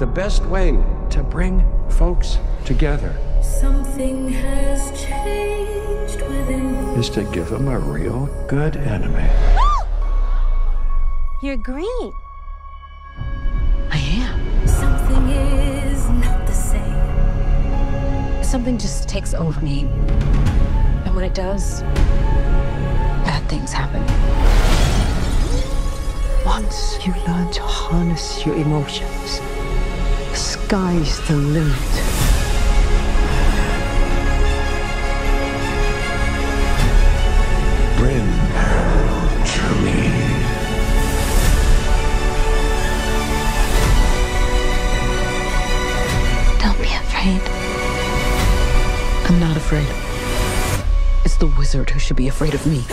The best way to bring folks together Something has changed within is to give them a real good enemy. You're green. I am. Something is not the same. Something just takes over me. And when it does, bad things happen. Once you learn to harness your emotions, the sky's the limit. Bring her to me. Don't be afraid. I'm not afraid. It's the wizard who should be afraid of me.